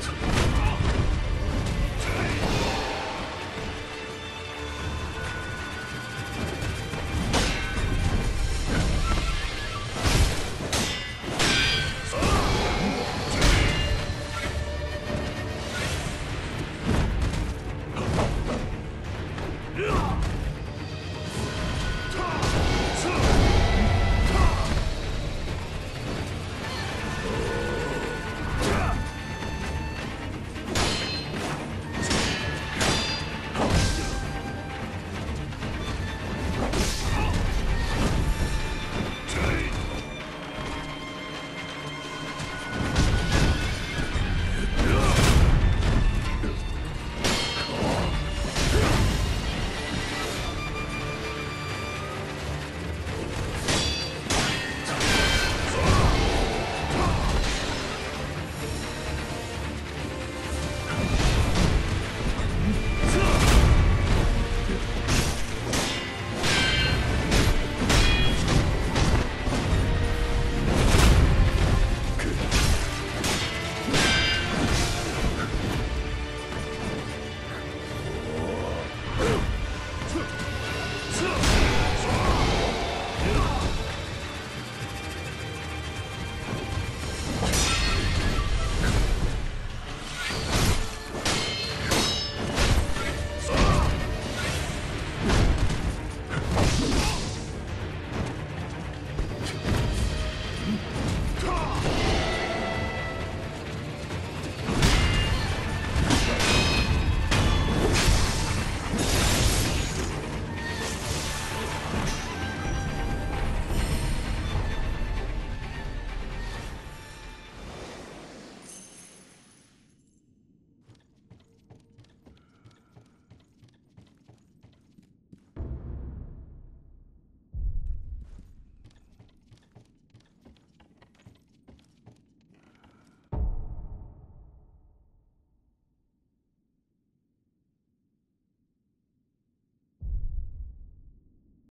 そう。